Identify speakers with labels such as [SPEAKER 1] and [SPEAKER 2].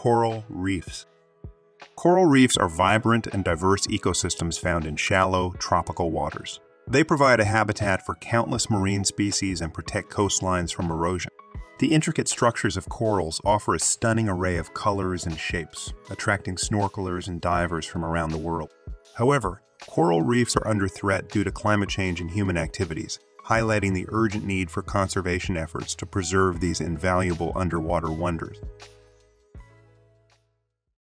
[SPEAKER 1] Coral reefs. Coral reefs are vibrant and diverse ecosystems found in shallow, tropical waters. They provide a habitat for countless marine species and protect coastlines from erosion. The intricate structures of corals offer a stunning array of colors and shapes, attracting snorkelers and divers from around the world. However, coral reefs are under threat due to climate change and human activities, highlighting the urgent need for conservation efforts to preserve these invaluable underwater wonders.